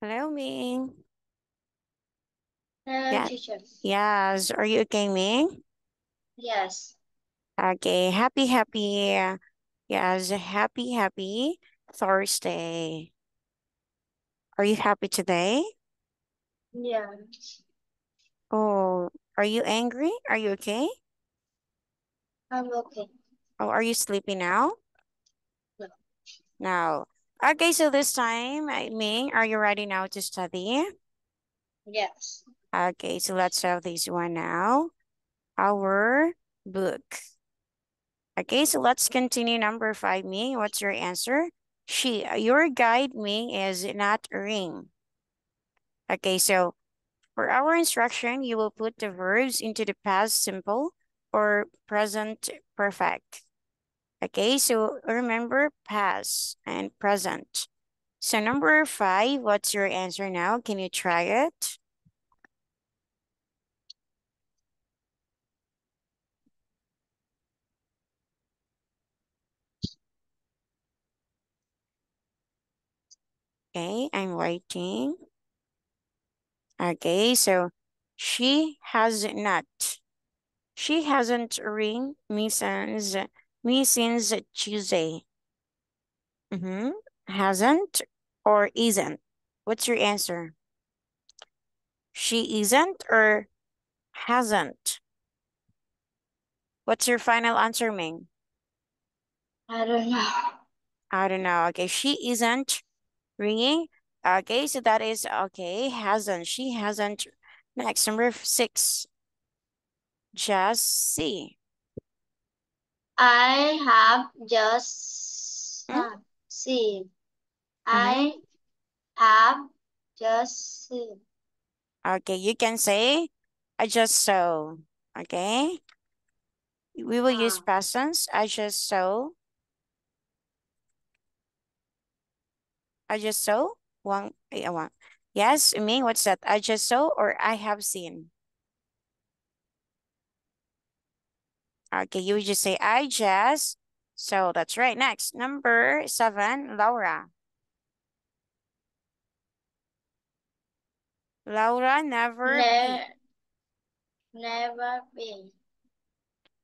Hello, Ming. Hello, Yeah. teacher. Yes. Are you okay, Ming? Yes. Okay. Happy, happy. Yes. Happy, happy Thursday. Are you happy today? Yeah. Oh, are you angry? Are you okay? I'm okay. Oh, are you sleepy now? No. No. Okay, so this time, I Ming, are you ready now to study? Yes. Okay, so let's have this one now. Our book. Okay, so let's continue number five, me. What's your answer? She, your guide, me, is not ring. Okay, so for our instruction, you will put the verbs into the past simple or present perfect. Okay, so remember past and present. So number five, what's your answer now? Can you try it? Okay, I'm waiting. Okay, so she has not. She hasn't ring me since uh, me since Tuesday. Mm-hmm. Hasn't or isn't? What's your answer? She isn't or hasn't? What's your final answer, Ming? I don't know. I don't know. Okay, she isn't ringing. Okay, so that is okay. Hasn't. She hasn't. Next, number six. Just see. I have just Hmm? seen. Mhm. I have just seen. Okay, you can say, I just saw. Okay. We will use Ah. past tense. I just saw. I just saw one. eh, one. Yes, me. What's that? I just saw or I have seen. Okay, you would just say I just. So that's right. Next, number seven, Laura. Laura never. Ne never been.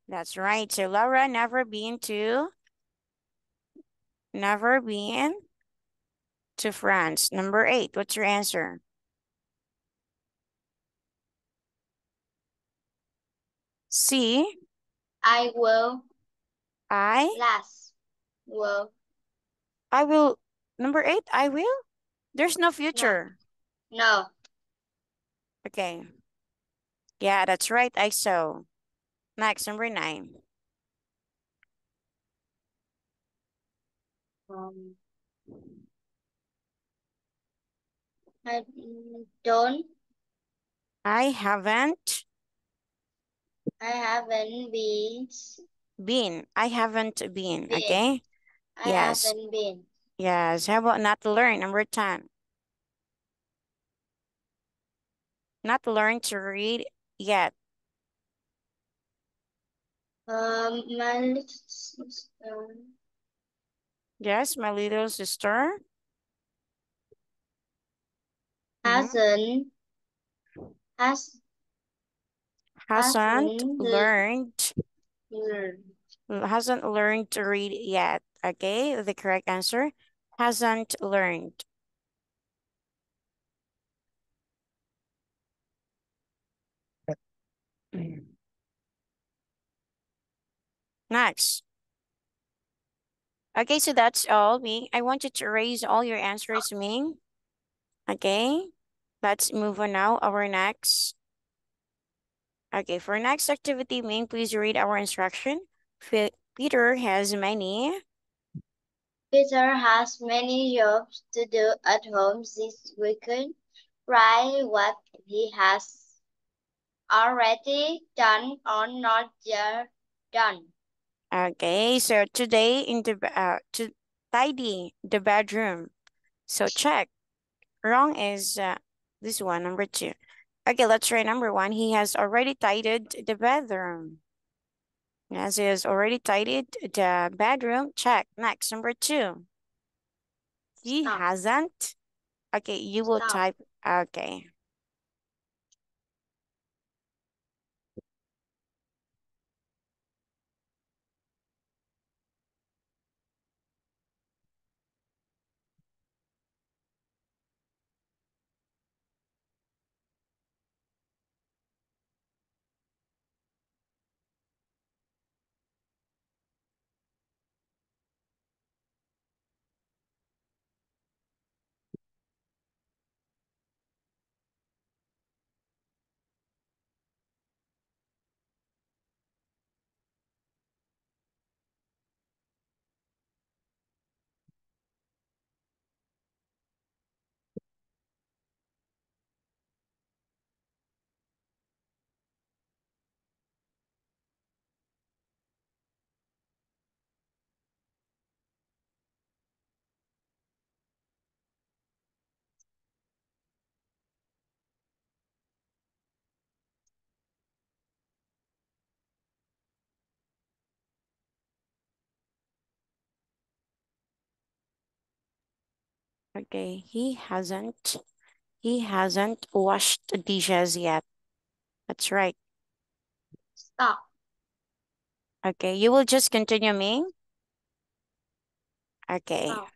That's right. So Laura never been to. Never been to France. Number eight. What's your answer? C. I will I. last. Will I will. Number eight. I will. There's no no. future. No. Okay. Yeah, that's right. I saw. Next, number nine. Um, I don't. I haven't I haven't been. been. I haven't been. Been. Okay. I Yes. haven't been. Yes. How about not learn? Number 10. Not learn to read yet. Um, my little sister Yes, my little sister. Mhm. hasn't has Hasn't learned learned. hasn't learned to read yet. Okay, the correct answer. Hasn't learned. Next. Okay, so that's all, Ming. I want you to raise all your answers, Ming. Okay, let's move on now. Our next. Okay, for next activity, Ming, please read our instruction. F Peter has many. Peter has many jobs to do at home this weekend. Write what he has already done or not yet done. Okay, so today in the uh to tidy the bedroom. So check. Wrong is uh, this one, number two. Okay, let's try number one. He has already tidied the bedroom. Yes, he has already tidied the bedroom. Check. Next, number two. He Stop. hasn't. Okay, you will Stop. type. Okay. Okay, he hasn't. He hasn't washed dishes yet. That's right. Stop. Okay, you will just continue me. Okay. Stop.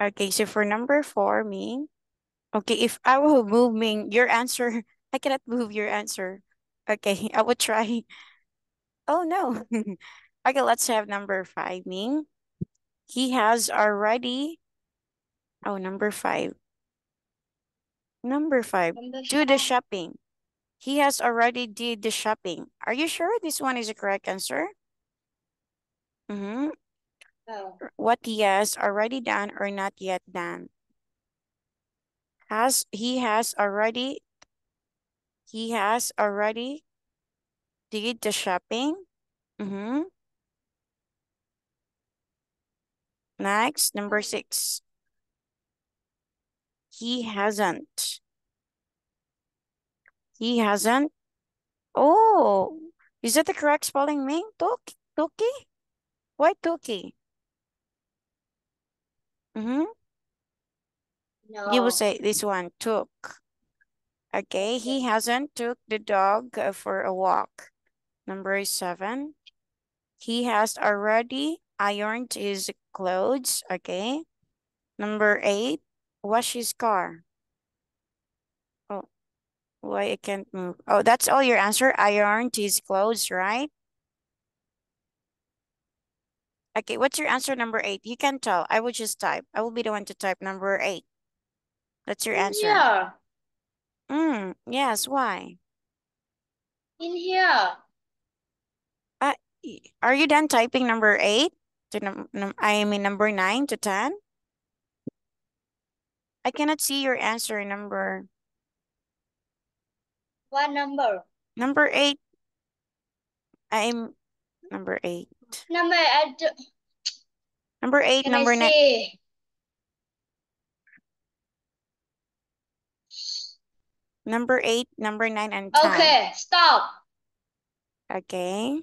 Okay, so for number four, Ming. Okay, if I will move Ming, your answer, I cannot move your answer. Okay, I will try. Oh no. okay, let's have number five, Ming. He has already, oh, number five. Number five, the do shop. the shopping. He has already did the shopping. Are you sure this one is a correct answer? Mm-hmm. Oh. What he has already done or not yet done? Has he has already he has already did the shopping? Mm-hmm. Next, number six. He hasn't. He hasn't. Oh, is that the correct spelling, Ming? Toki? Toki? Why Toki? Mm-hmm. No. You will say this one, took. Okay, he hasn't took the dog uh, for a walk. Number seven. He has already ironed his clothes. Okay. Number eight. Wash his car. Oh, why I can't move? Oh, that's all your answer. Ironed his clothes, right? Okay, what's your answer number eight? You can tell. I will just type. I will be the one to type number eight. That's your answer. here. Mm, yes, why? In here. Y- Are you done typing number eight to num, num I mean number nine to ten? I cannot see your answer number What number? number eight. I'm number eight. Number eight. Number eight, Can number nine. Number eight, number nine, and ten. Okay, stop. Okay.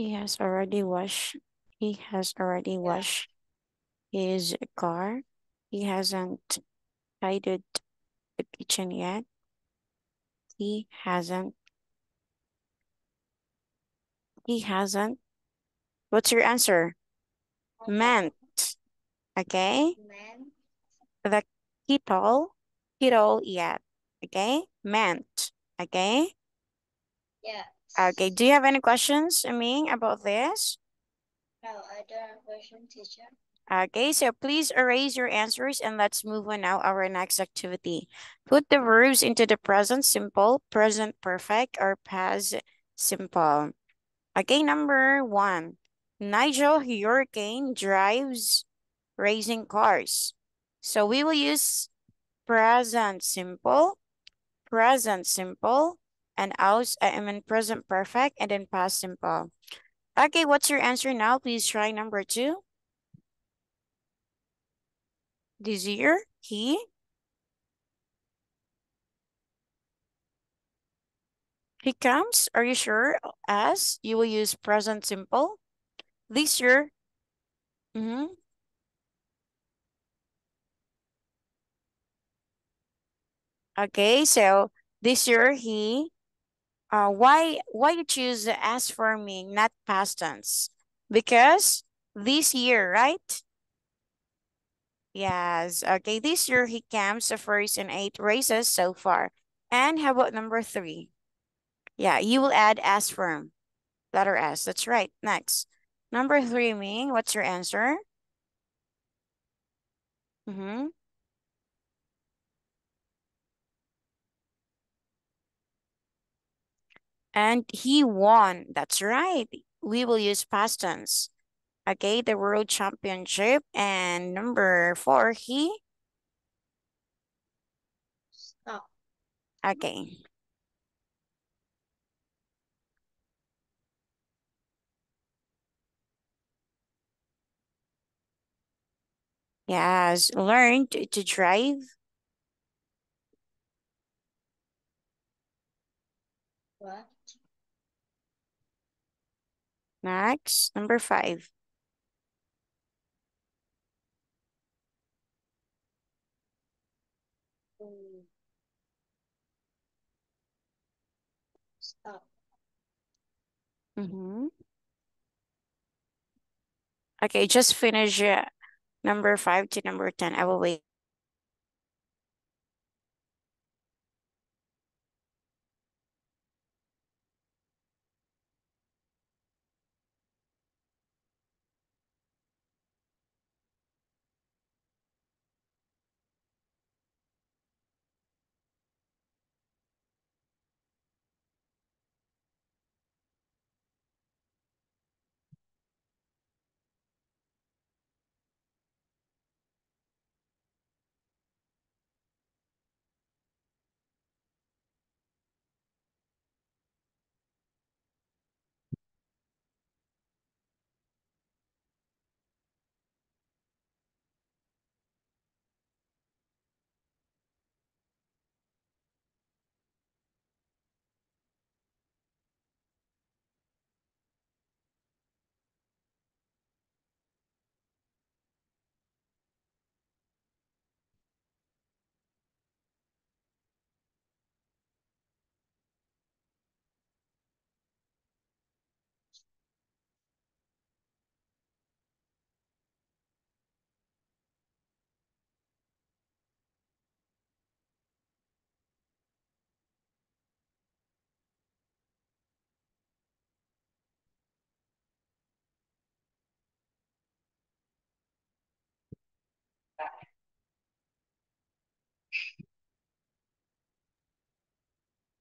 He has already washed. He has already washed his car. He hasn't tidied the kitchen yet. He hasn't. He hasn't. What's your answer? Meant. Okay. Man. The kettle. Kettle yet. Okay. Meant. Okay. Yes. Okay. Do you have any questions, Aming, about this? No, I don't have a question, teacher. Okay, so please erase your answers and let's move on now our next activity. Put the verbs into the present simple, present perfect, or past simple. Okay, number one. Nigel Hurricane drives racing cars. So we will use present simple, present simple, and aus, I am in present perfect, and then past simple. Okay, what's your answer now? Please try number two. This year, he he comes. Are you sure? As you will use present simple. This year. Mm -hmm. Okay, so this year he. Uh, why why you choose as for me, not past tense? Because this year, right? Yes. Okay, this year he comes the first in eight races so far. And how about number three? Yeah, you will add S firm. Letter S. That's right. Next. Number three, Ming, what's your answer? Mm-hmm. And he won. That's right. We will use past tense. Okay, the world championship. And number four, he? Stop. Okay. Yes, learned to drive. What? Next, number five. Stop. Mm-hmm. Okay, just finish uh, number five to number 10. I will wait.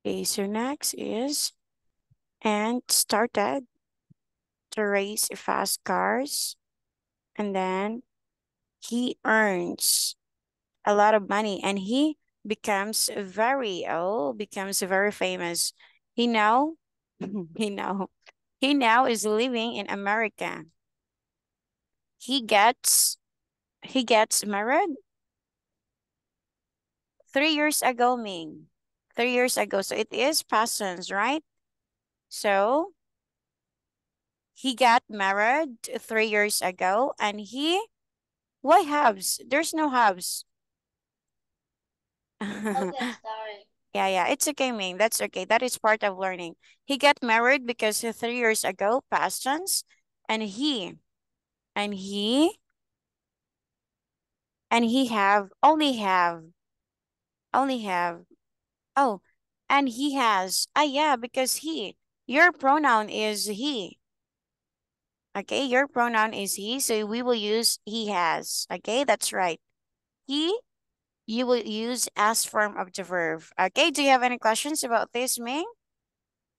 Okay, so next is and started to race fast cars. And then he earns a lot of money and he becomes very oh becomes very famous. He now he now he now is living in america. He gets he gets married three years ago ming three years ago so it is past tense right so he got married three years ago and he, why halves? There's no halves. Okay, oh, sorry. Yeah, yeah, it's okay, Ming. That's okay. That is part of learning. He got married because three years ago, past tense, and he, and he, and he have, only have, only have, oh, and he has, ah, yeah, because he, your pronoun is he. Okay, your pronoun is he, so we will use he has. Okay, that's right. He you will use as form of the verb. Okay, do you have any questions about this, Ming?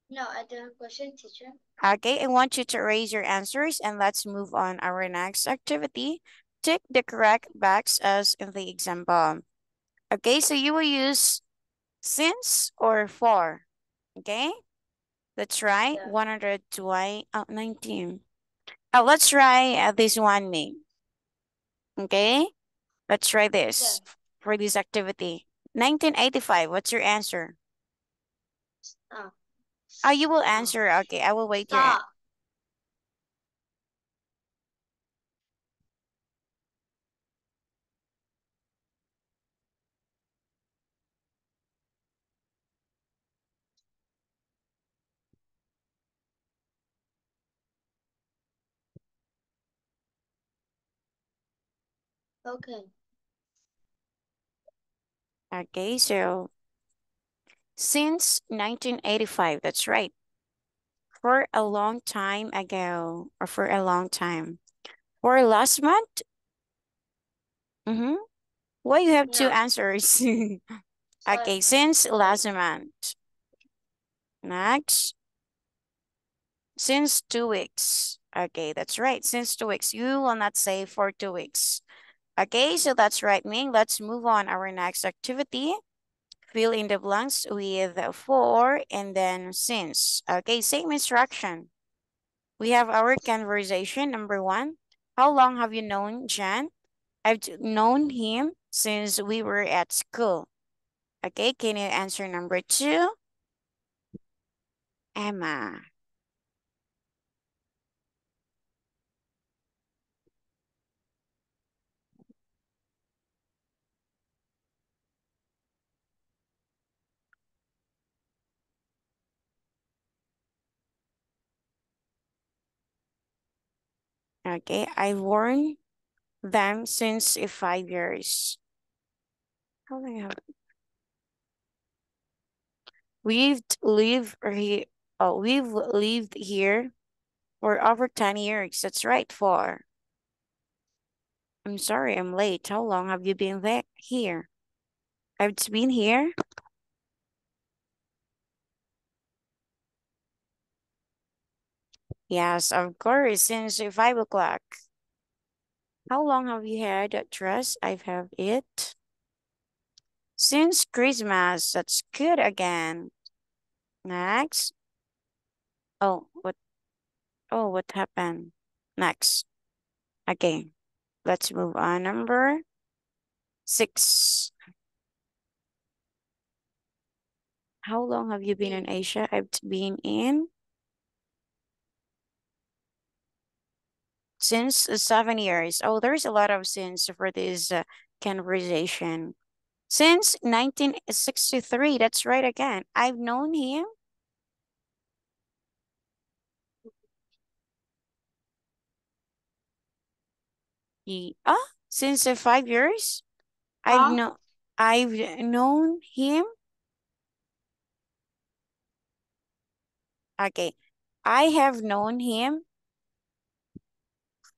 No, I don't have a question, teacher. Okay, I want you to raise your answers and let's move on our next activity. Tick the correct box as in the example. Okay, so you will use since or for. Okay, let's try Yeah. 120, oh, uh, 19. Oh, let's try uh, this one, Ming. Okay, let's try this for this activity. 1985, what's your answer? Oh. Oh, you will answer. Okay, I will wait your Stop. Okay. Okay, so since 1985, that's right. For a long time ago, or for a long time. For last month? Mm-hmm. Why you have two No. answers? Okay, since last month. Next. Since two weeks. Okay, that's right. Since two weeks. You will not say for two weeks. Okay, so that's right, Ming. Let's move on our next activity. Fill in the blanks with for and then since. Okay, same instruction. We have our conversation, number one. How long have you known Jan? I've known him since we were at school. Okay, can you answer number two? Emma. Okay, I've worn them since five years. How long have we've lived here? Oh, we've lived here for over 10 years. That's right, for. I'm sorry, I'm late. How long have you been there here? I've been here. Yes, of course, since five o'clock. How long have you had that dress? I've had it since Christmas. That's good again. Next. Oh, what? Oh, what happened? Next. Okay, let's move on. Number six. How long have you been in Asia? I've been in since seven years. Oh, there's a lot of since for this uh, conversation. Since 1963, that's right again. I've known him. He, ah, since uh, five years. I've Huh? know I've known him. Okay, I have known him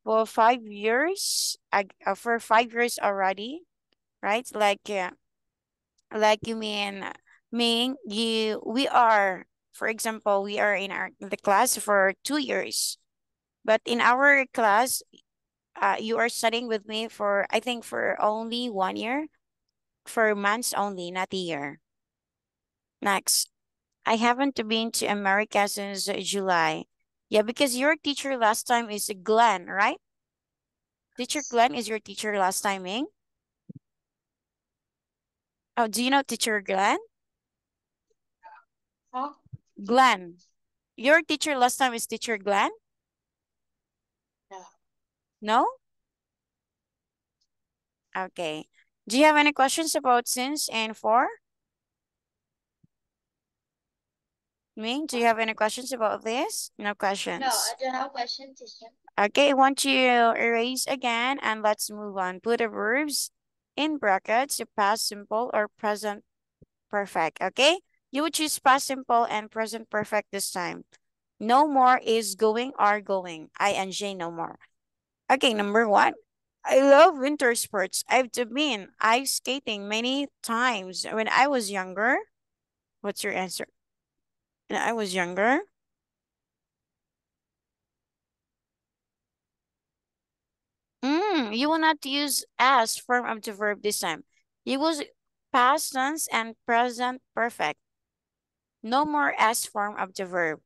for five years. Uh, for five years already, right? Like, uh, like you mean, mean you, we are, for example, we are in our the class for two years, but in our class, uh, you are studying with me for I think for only one year, for months only, not a year. Next, I haven't been to America since July. Yeah, because your teacher last time is Glenn, right? Teacher Glenn is your teacher last time, Ming? Oh, do you know teacher Glenn? Huh? Glenn. Your teacher last time is teacher Glenn? No? Okay. Do you have any questions about since and for? Ming, do you have any questions about this? No questions. No, I don't have questions, teacher. Okay, I want you to erase again and let's move on. Put the verbs in brackets, the past simple or present perfect, okay? You would choose past simple and present perfect this time. No more is going are going. ing no more. Okay, number one. I love winter sports. I've been ice skating many times when I was younger. What's your answer? I was younger. Mm, you will not use as form of the verb this time. Will use past tense and present perfect. No more as form of the verb.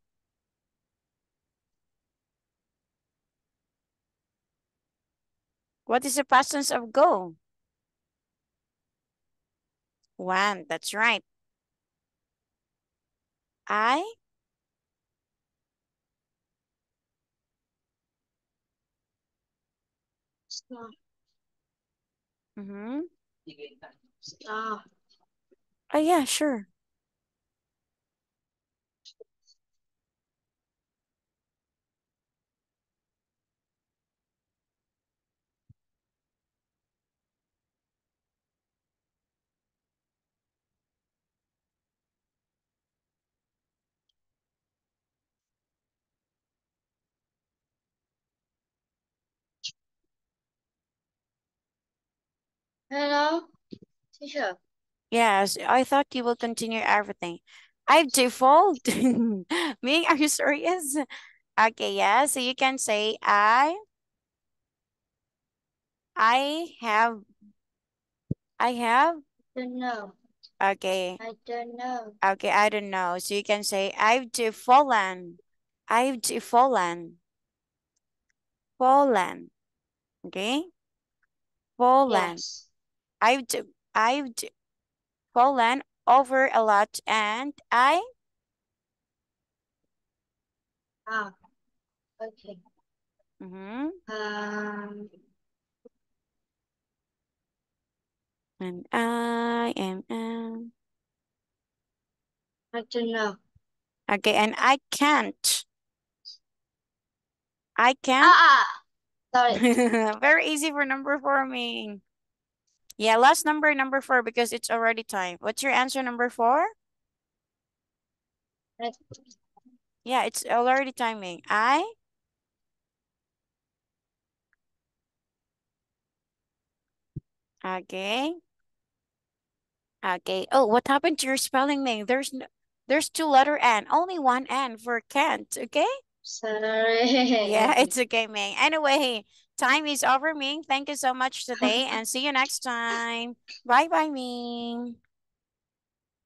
What is the past tense of go? Went, that's right. I Stop. Mm-hmm. Stop. Oh, yeah, sure. Hello, teacher. Yes, I thought you will continue everything. I've default. Me, are you serious? Okay, yeah. So you can say I I have I have Don't know. okay. I don't know. Okay, I don't know. So you can say I've fallen. I've fallen. Fallen. Okay? Fallen. Yes. I've I've fallen over a lot and I Ah. Okay. mm-hmm. Um. And I am, um, I don't know. okay, and I can't. I can't. Ah, ah. sorry. Very easy for number four, Ming. Yeah, last number, number four, because it's already time. What's your answer, number four? Yeah, it's already timing. I? Okay. Okay. Oh, what happened to your spelling name? There's no, there's two letter N. Only one N for can't, okay? Sorry. Yeah, it's okay, Ming. Anyway, time is over, Ming. Thank you so much today and see you next time. Bye-bye, Ming.